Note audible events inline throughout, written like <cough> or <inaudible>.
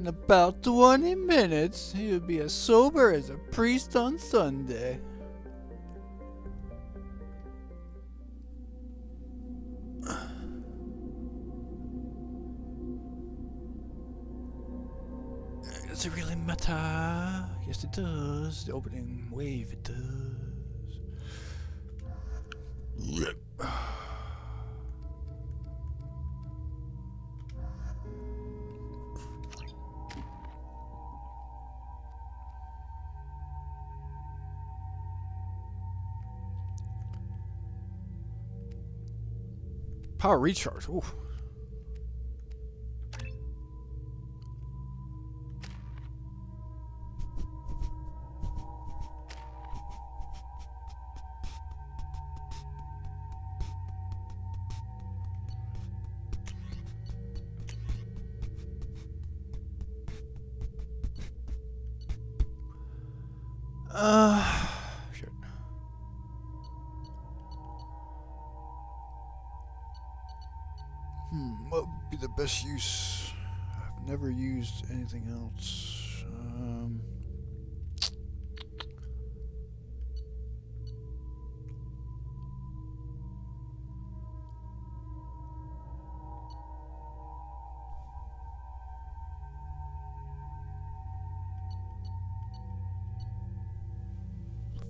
In about 20 minutes, he'll be as sober as a priest on Sunday. <sighs> Does it really matter? Yes, it does. The opening wave, it does. Yep. Power recharge. Ooh,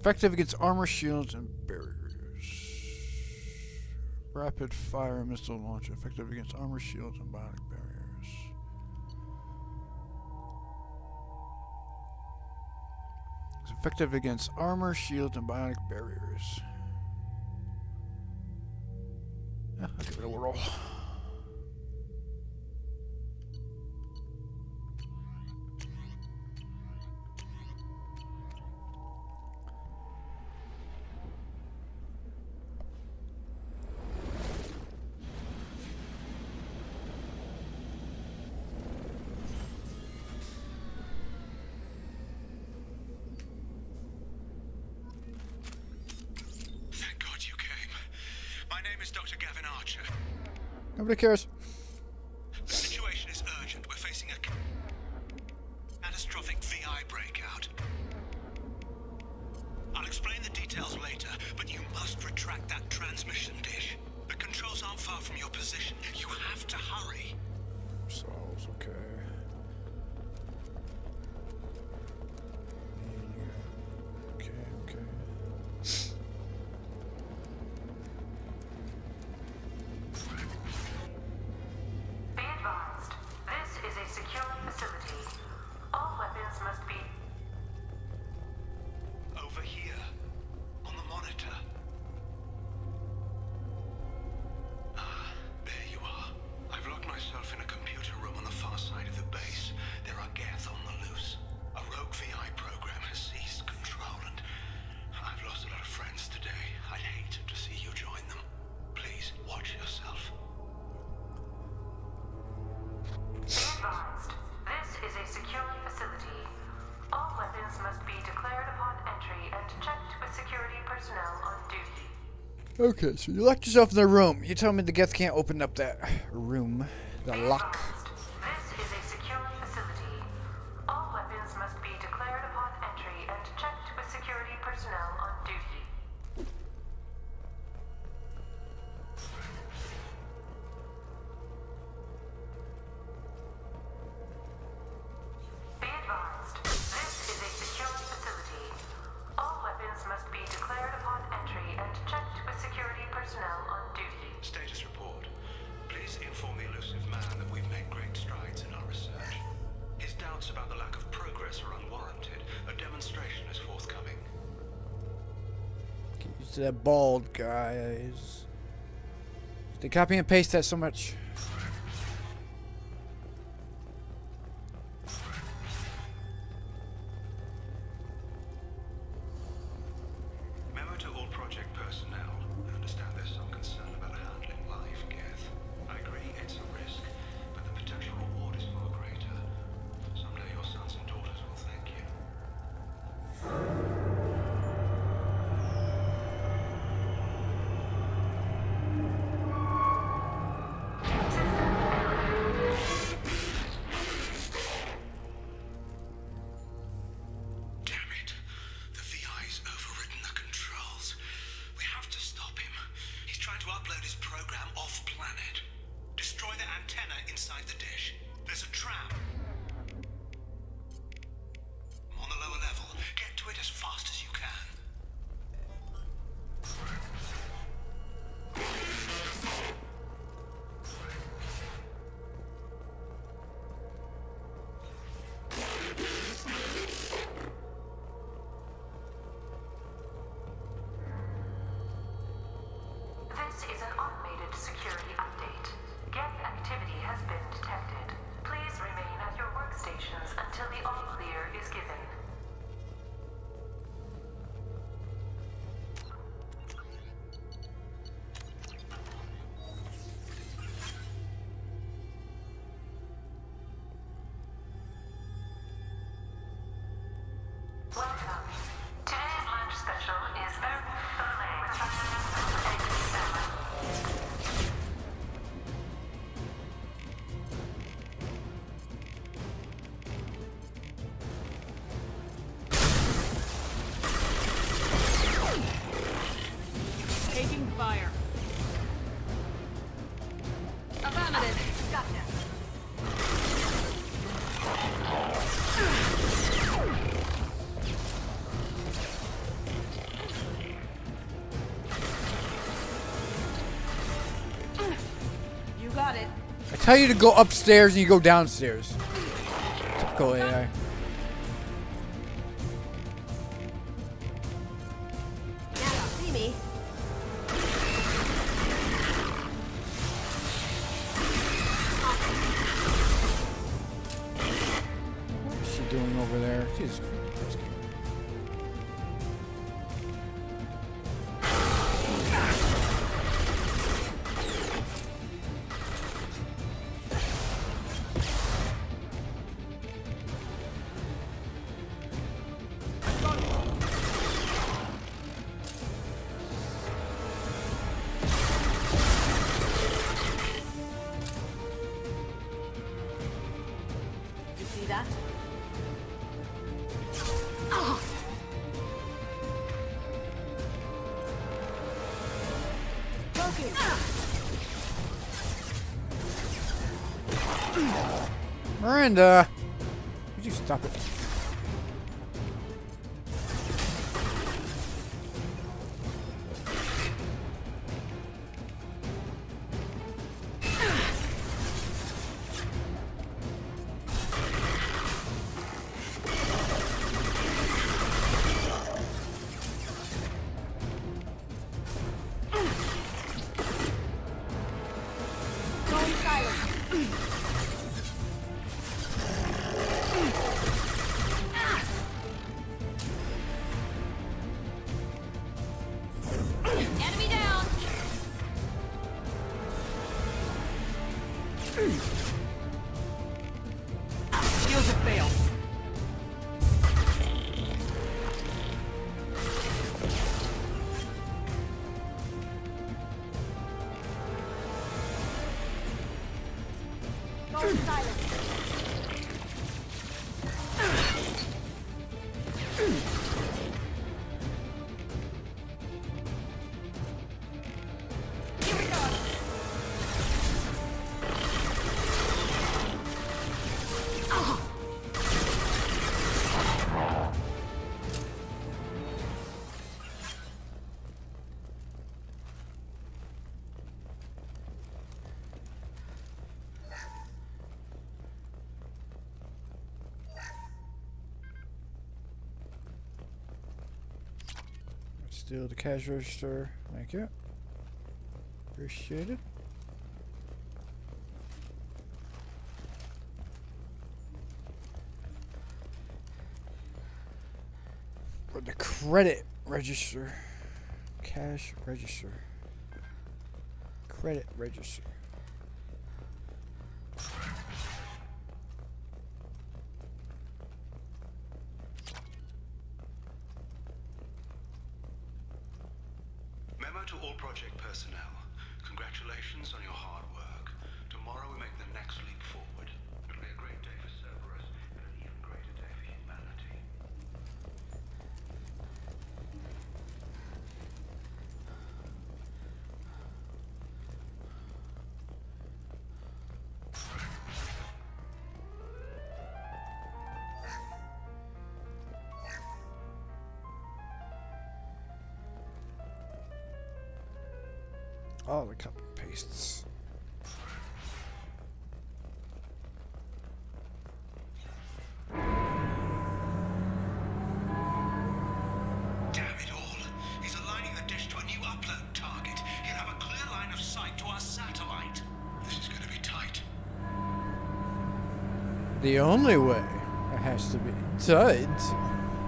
Effective against armor, shields, and barriers. Rapid fire missile launch. Effective against armor, shields, and biotic barriers. It's effective against armor, shields, and biotic barriers. Yeah, I'll give it a whirl. cares? Okay, so you locked yourself in the room. You told me the guest can't open up that room. The lock. The bald guys. They copy and paste that so much. Tell you to go upstairs and you go downstairs. Typical AI. Miranda! Uh, would you stop it? Silent. Steal the cash register. Thank you. Appreciate it. Or the credit register. Cash register. Credit register. To all project personnel. Congratulations on your hard work. Tomorrow we make the next leap forward. Going to be tight. The only way it has to be tight.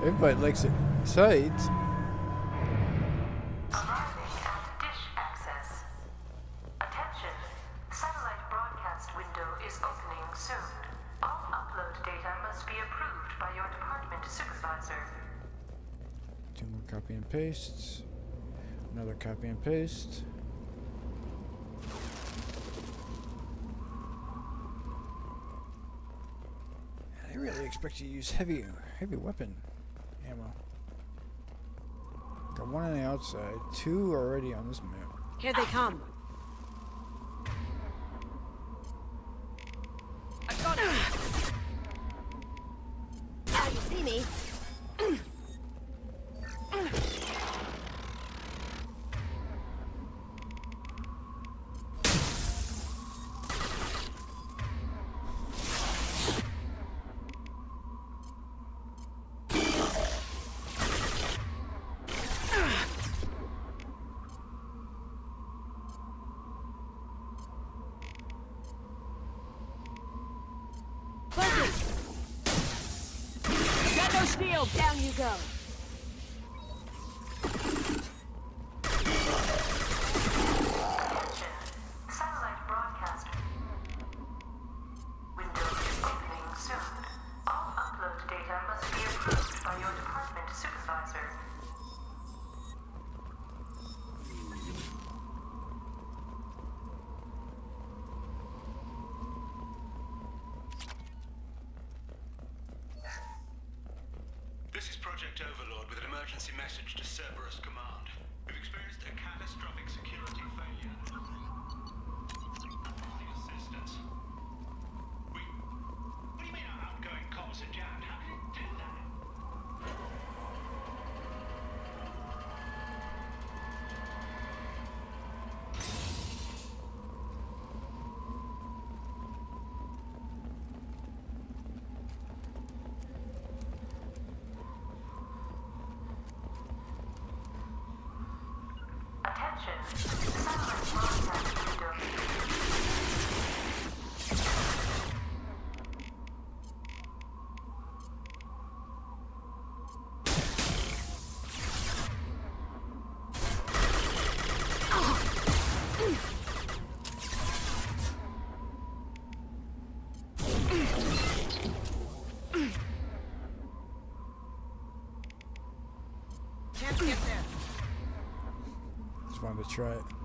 Everybody likes it tight. Paste. Another copy and paste. I really expect you to use heavy, heavy weapon ammo. Got one on the outside, two already on this map. Here they come. Down you go. Attention. Right.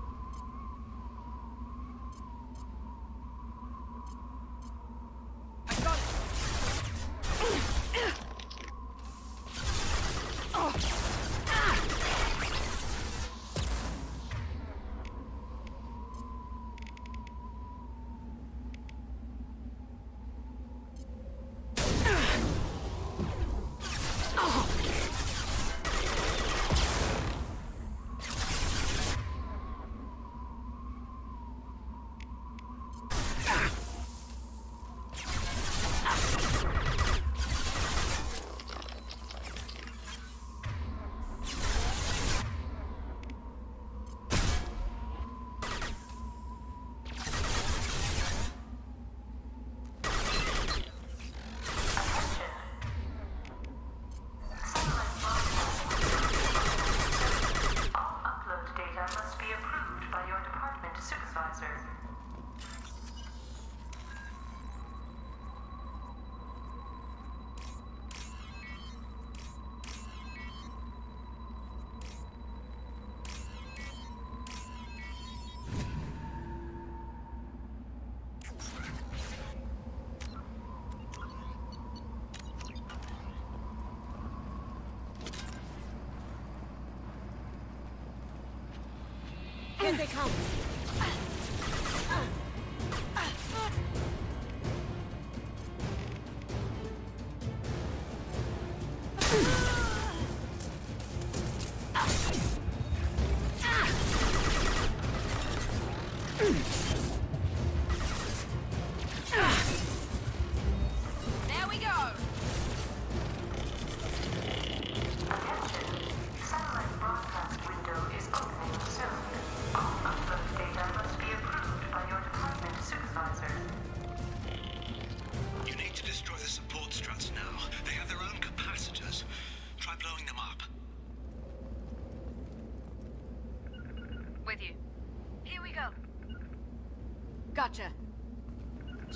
they come.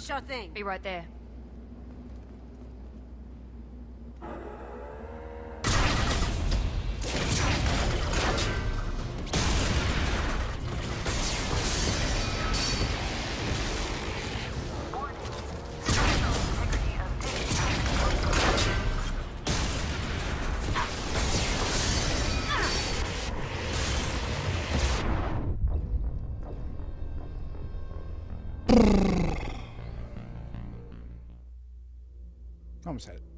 Sure thing. Be right there. Brrr. Homestead.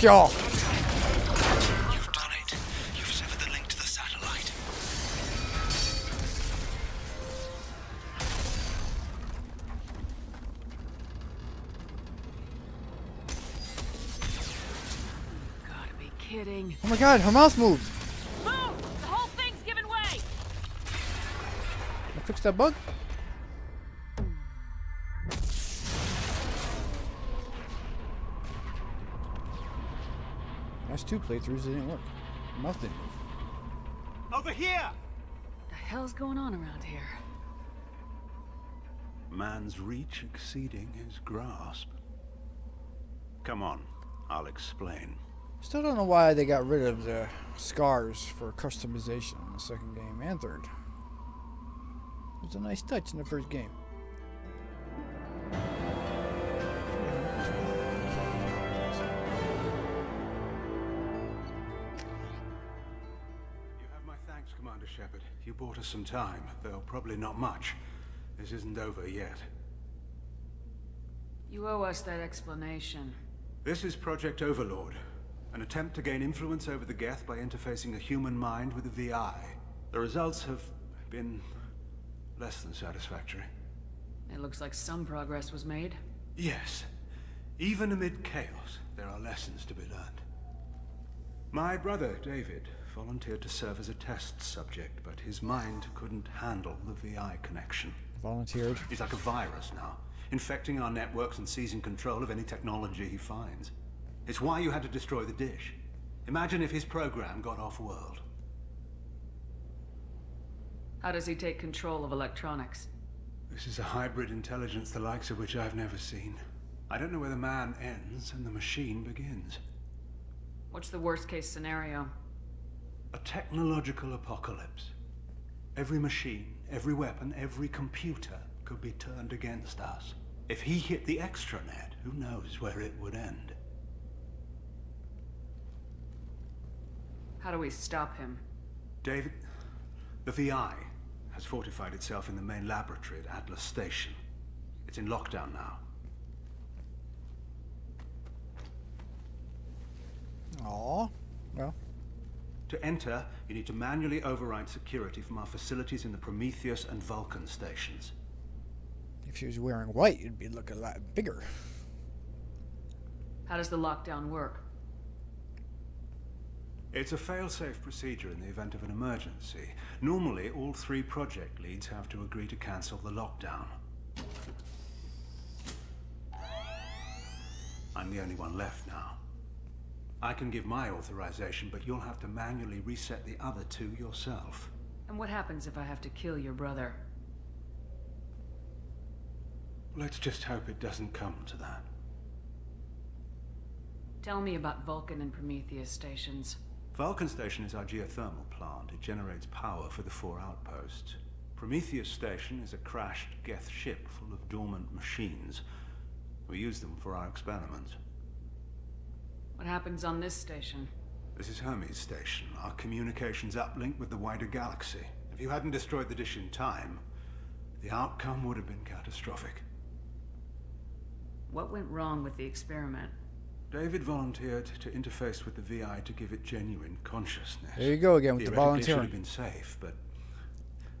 Fuck y'all. You've done it. You've severed the link to the satellite. Gotta be kidding. Oh my god, her mouse moved. Move! The whole thing's giving way! I fixed that bug. Playthroughs that didn't work. The mouse. Over here! The hell's going on around here? Man's reach exceeding his grasp. Come on, I'll explain. Still don't know why they got rid of the scars for customization in the second game and third. It was a nice touch in the first game. You bought us some time, though probably not much. This isn't over yet. You owe us that explanation. This is Project Overlord, an attempt to gain influence over the Geth by interfacing a human mind with a VI. The results have been less than satisfactory. It looks like some progress was made. Yes, even amid chaos, there are lessons to be learned. My brother, David, volunteered to serve as a test subject, but his mind couldn't handle the VI connection. Volunteered. He's like a virus now, infecting our networks and seizing control of any technology he finds. It's why you had to destroy the dish. Imagine if his program got off-world. How does he take control of electronics? This is a hybrid intelligence the likes of which I've never seen. I don't know where the man ends and the machine begins. What's the worst case scenario? A technological apocalypse. Every machine, every weapon, every computer could be turned against us. If he hit the extranet, who knows where it would end? How do we stop him? David, the VI has fortified itself in the main laboratory at Atlas Station. It's in lockdown now. Aw. Well, To enter, you need to manually override security from our facilities in the Prometheus and Vulcan stations. if she was wearing white, it'd be looking a lot bigger. How does the lockdown work? It's a fail-safe procedure in the event of an emergency. Normally, all three project leads have to agree to cancel the lockdown. I'm the only one left now. I can give my authorization, but you'll have to manually reset the other two yourself. And what happens if I have to kill your brother? Let's just hope it doesn't come to that. Tell me about Vulcan and Prometheus stations. Vulcan Station is our geothermal plant. It generates power for the four outposts. Prometheus Station is a crashed Geth ship full of dormant machines. We use them for our experiments. What happens on this station? This is Hermes Station, our communications uplink with the wider galaxy. If you hadn't destroyed the dish in time, the outcome would have been catastrophic. What went wrong with the experiment? David volunteered to interface with the VI to give it genuine consciousness. There you go again with the Theoretically, it should have been safe, but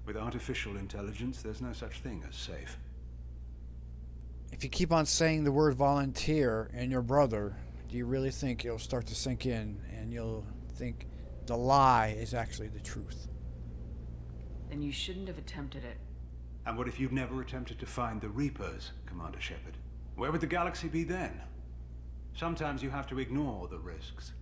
with artificial intelligence, there's no such thing as safe. If you keep on saying the word volunteer and your brother, do you really think it'll start to sink in and you'll think the lie is actually the truth? Then you shouldn't have attempted it. And what if you'd never attempted to find the Reapers, Commander Shepard? Where would the galaxy be then? Sometimes you have to ignore the risks.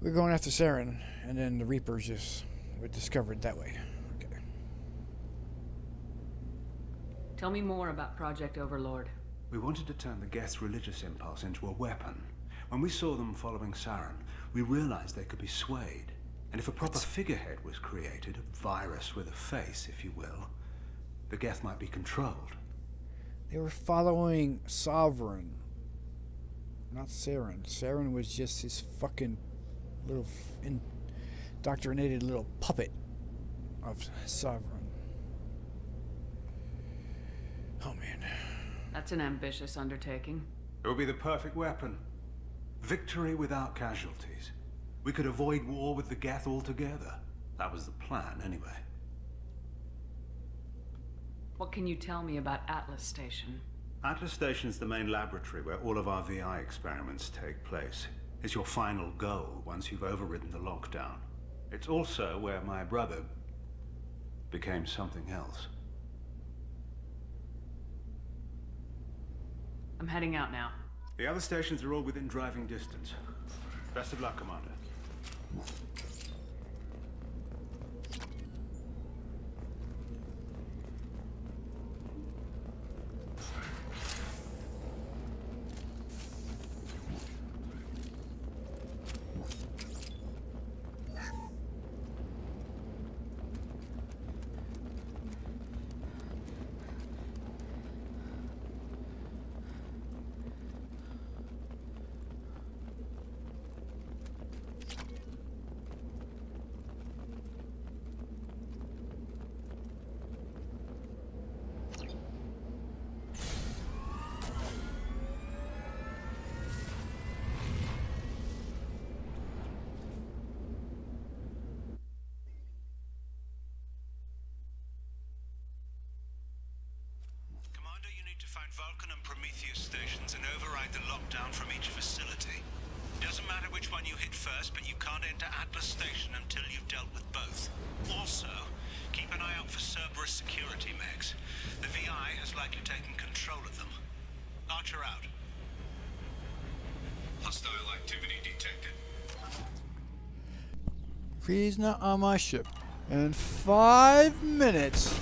We're going after Saren, and then the Reapers just were discovered that way. Okay. Tell me more about Project Overlord. We wanted to turn the Geth's religious impulse into a weapon. When we saw them following Saren, we realized they could be swayed. And if a proper figurehead was created, a virus with a face, if you will, the Geth might be controlled. They were following Sovereign, not Saren. Saren was just his fucking little f- in little puppet of Sovereign. Oh man. That's an ambitious undertaking. It would be the perfect weapon. Victory without casualties. We could avoid war with the Geth altogether. That was the plan, anyway. What can you tell me about Atlas Station? Atlas Station's the main laboratory where all of our VI experiments take place. It's your final goal once you've overridden the lockdown. It's also where my brother became something else. I'm heading out now. The other stations are all within driving distance. Best of luck, Commander you need to find Vulcan and Prometheus stations and override the lockdown from each facility. Doesn't matter which one you hit first, but you can't enter Atlas Station until you've dealt with both. Also, keep an eye out for Cerberus security mechs. The VI has likely taken control of them. Archer out. Hostile activity detected. He's not on my ship. In five minutes.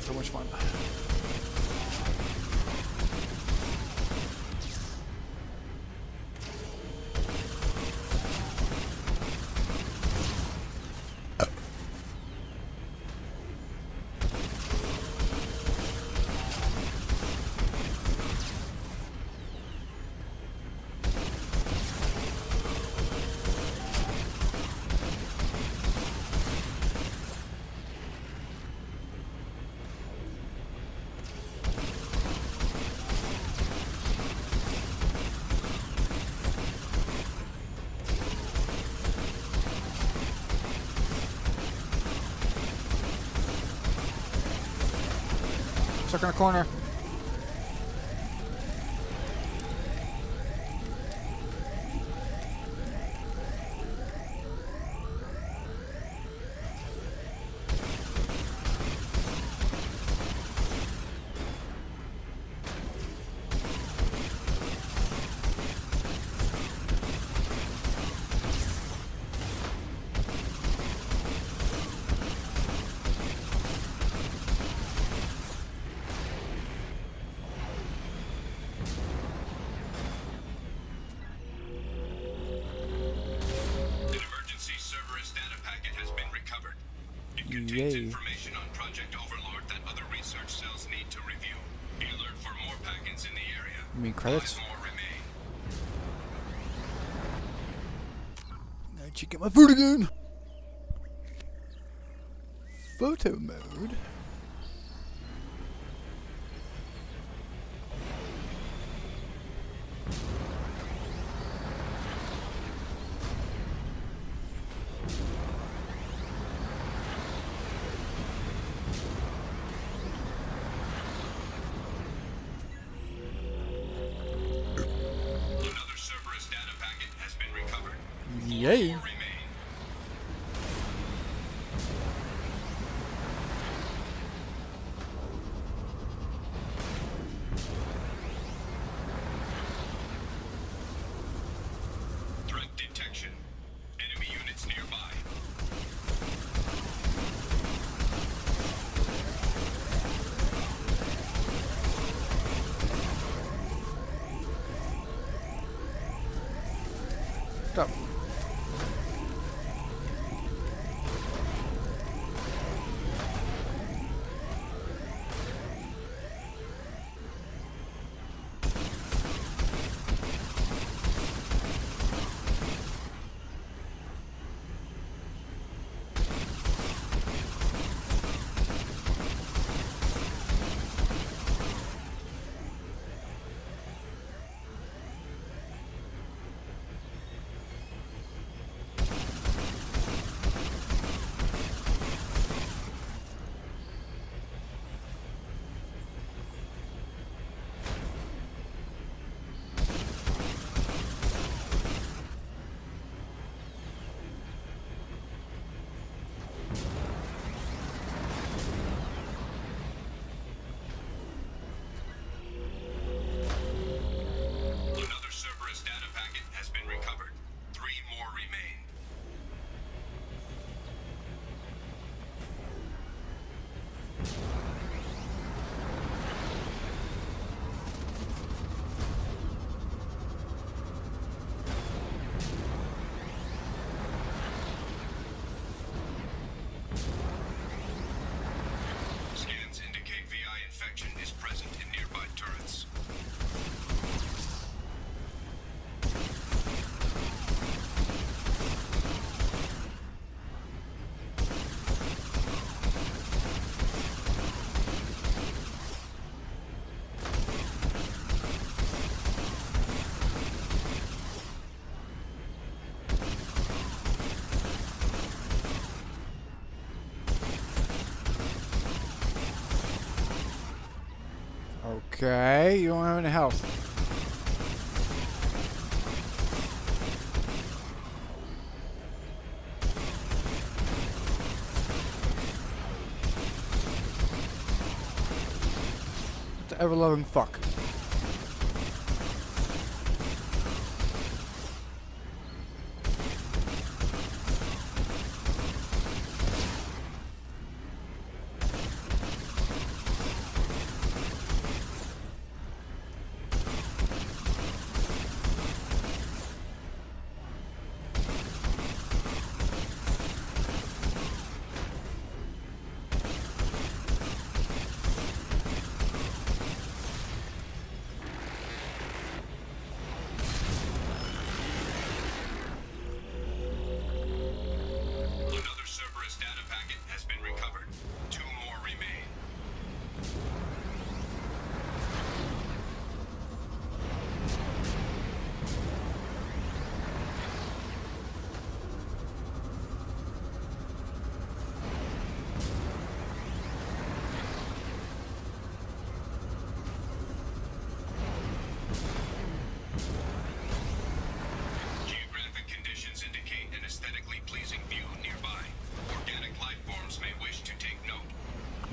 So much fun. Corner. Check out my food again. Photo mode. Okay, you don't have any health. What the ever-loving fuck?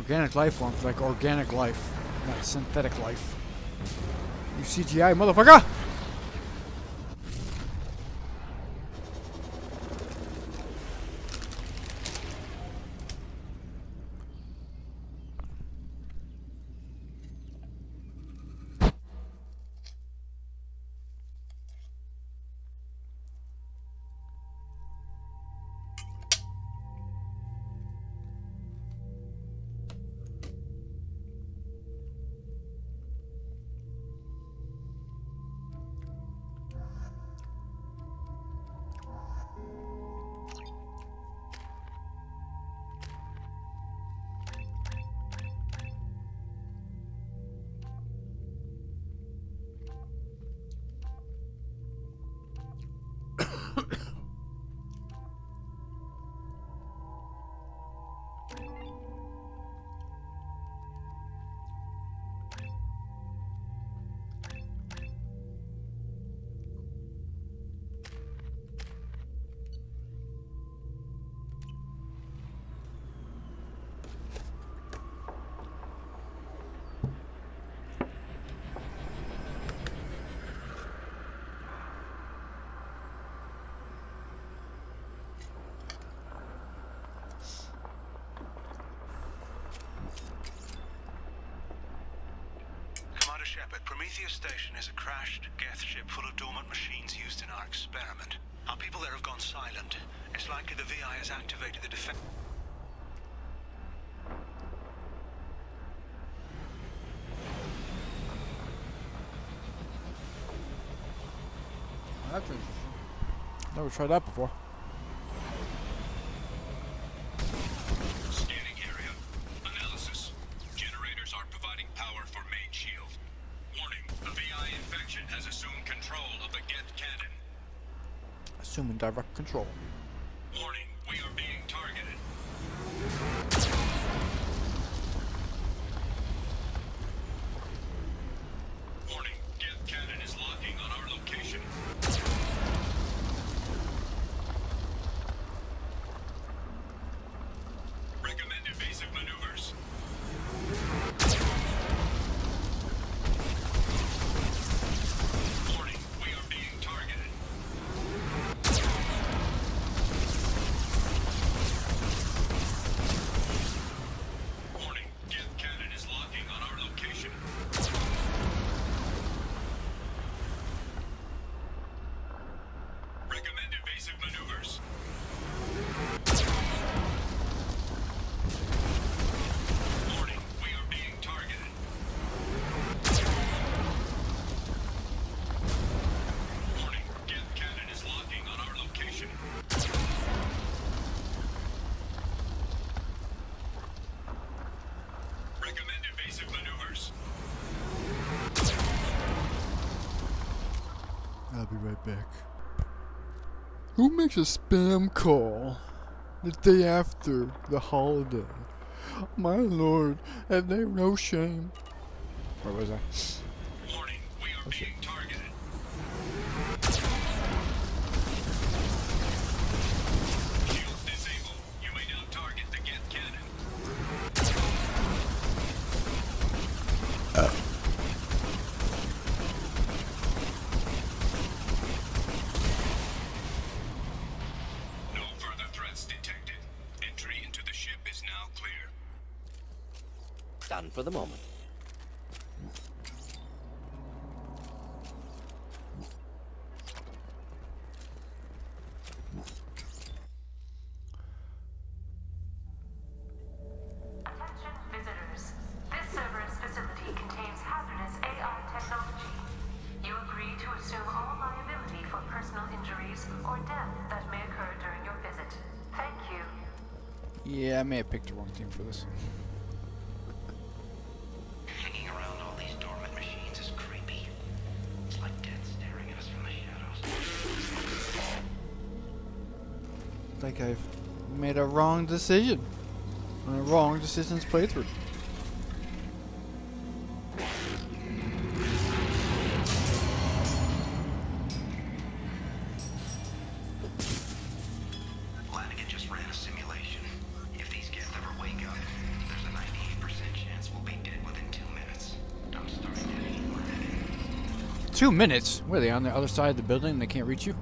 Organic life forms, like organic life, not synthetic life. You CGI, motherfucker! Shepard, Prometheus Station is a crashed Geth ship full of dormant machines used in our experiment. Our people there have gone silent. It's likely the VI has activated the defense... That's interesting. Never tried that before. Who makes a spam call the day after the holiday? My lord, have they no shame? Where was I? Your visit. Thank you. Yeah, I may have picked the wrong team for this. Wrong decision. On a wrong decisions playthrough. Lanigan just ran a simulation. If these Geth ever wake up, there's a 98% chance we'll be dead within two minutes. To hate Lanigan. Two minutes? Were they on the other side of the building and they can't reach you?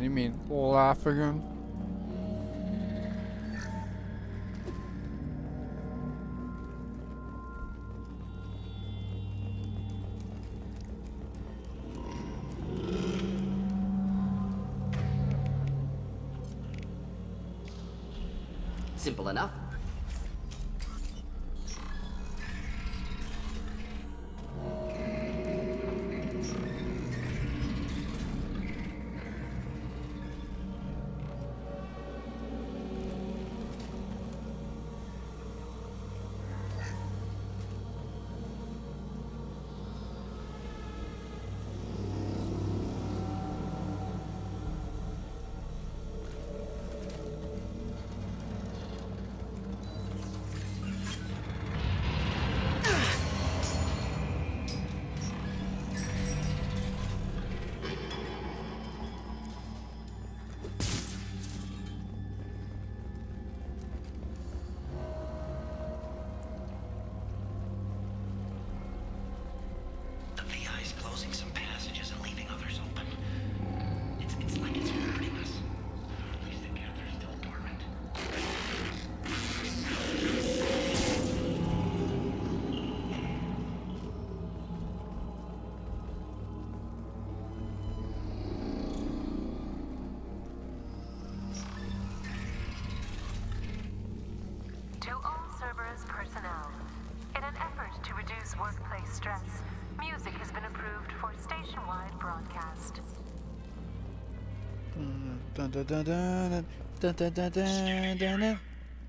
You mean laugh again? Simple enough.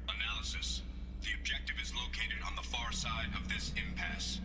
Analysis. The objective is located on the far side of this impasse.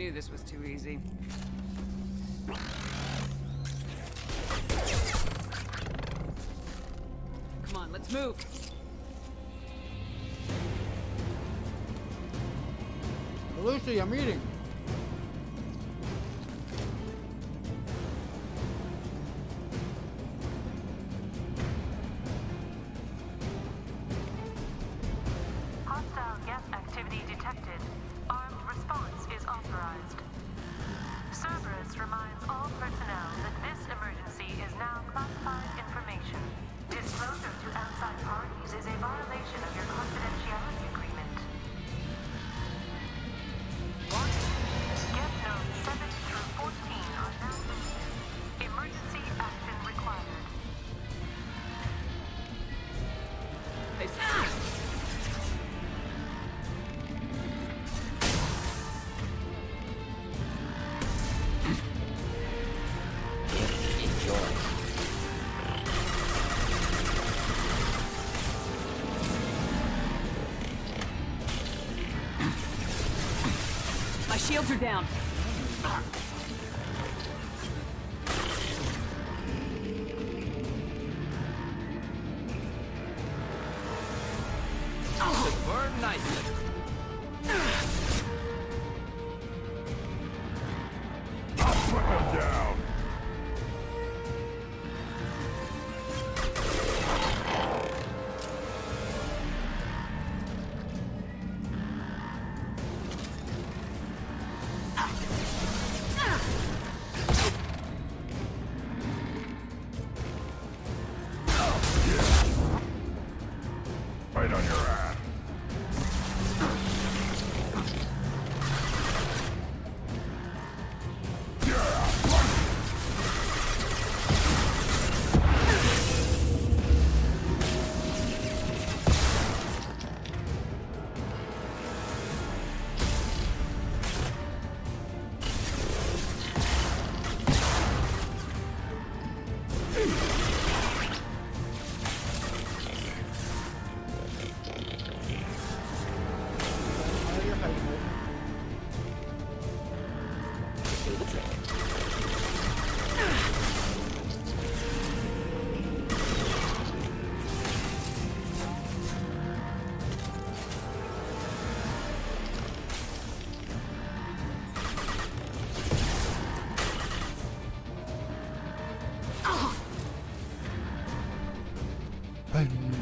Knew this was too easy. Come on, let's move. Lucy, I'm eating. Soldier down.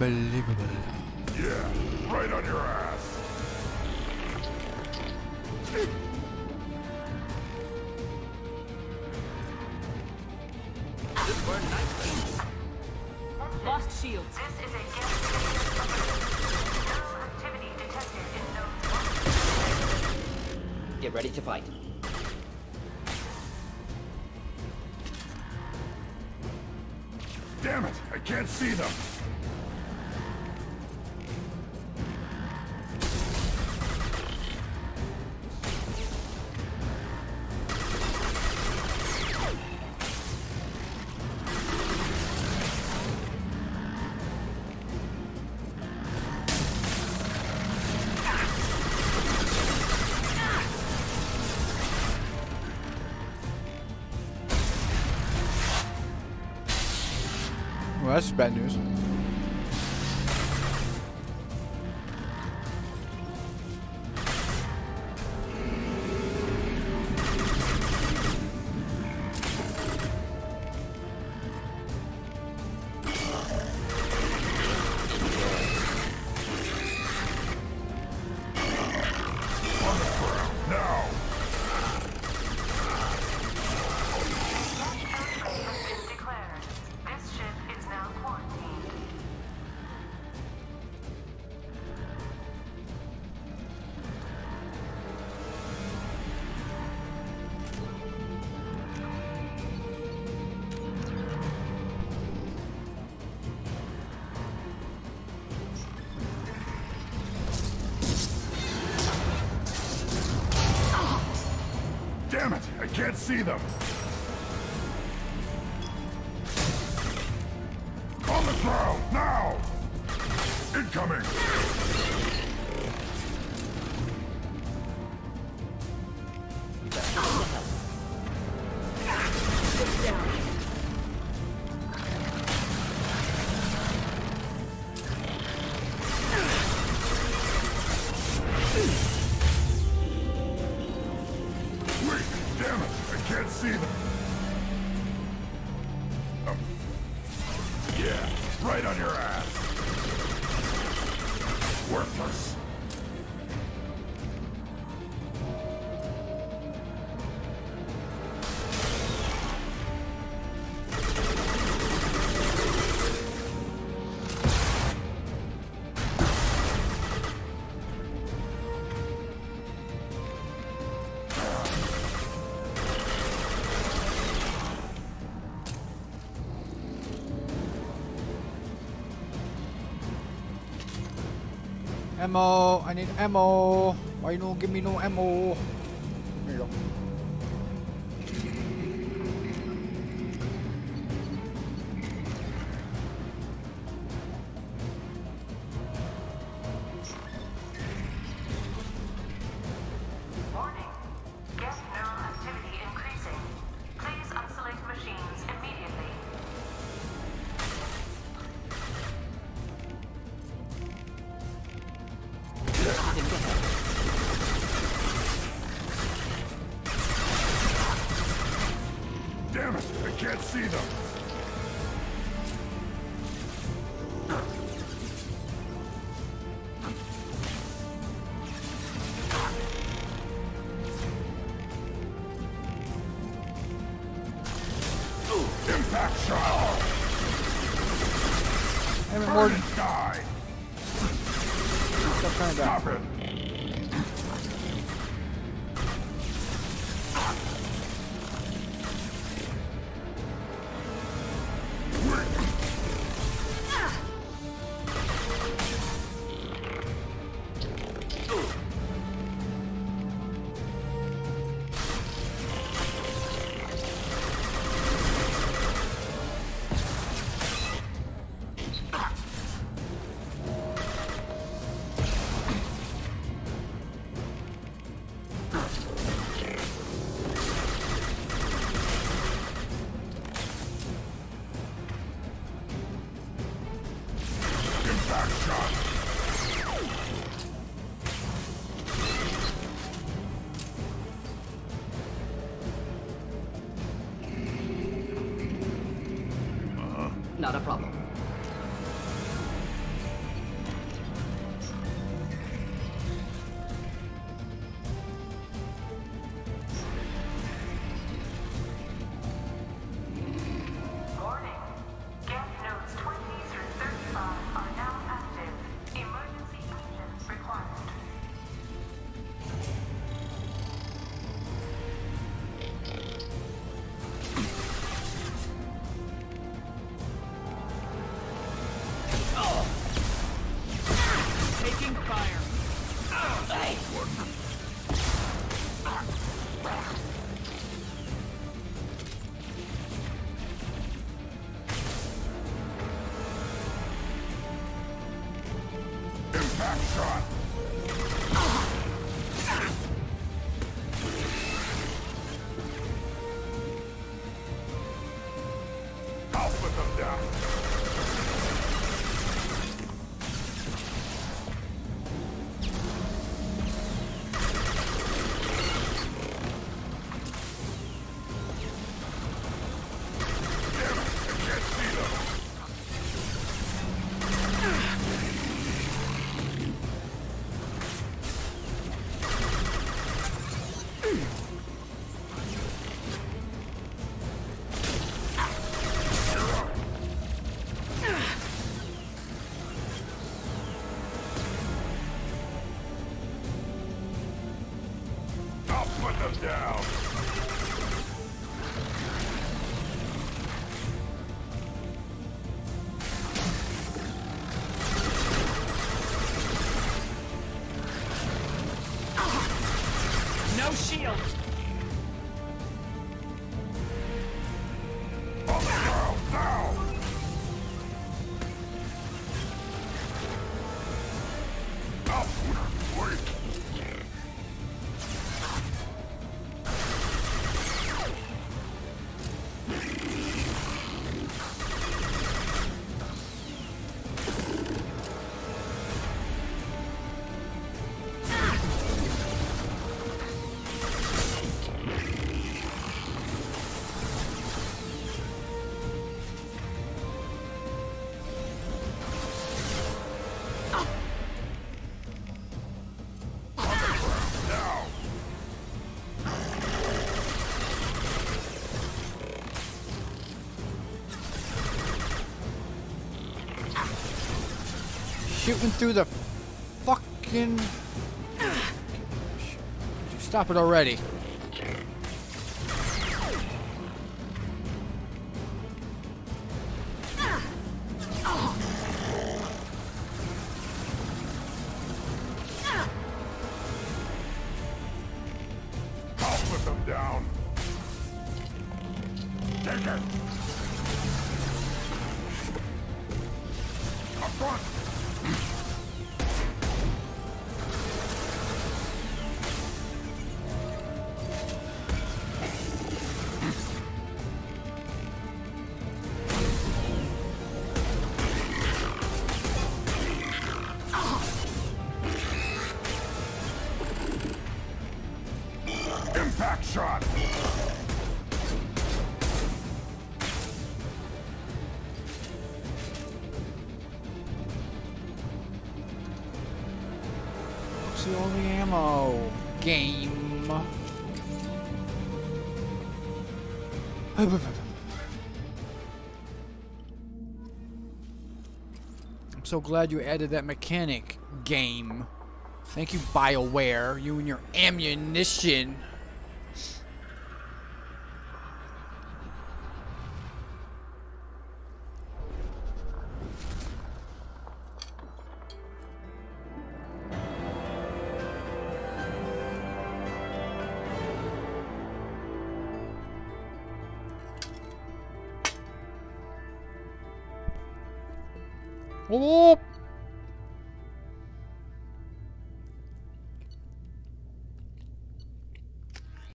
Unbelievable. Yeah, right on your ass. This burned nicely. Lost shields. This is a Geth activity detected in node Get ready to fight. Damn it, I can't see them. That's bad news. See them. Ammo! I need ammo! Why you don't give me no ammo? There you go. Impact I'll Shooting through the fucking. Stop it already. So glad you added that mechanic, game. Thank you, BioWare. You and your ammunition.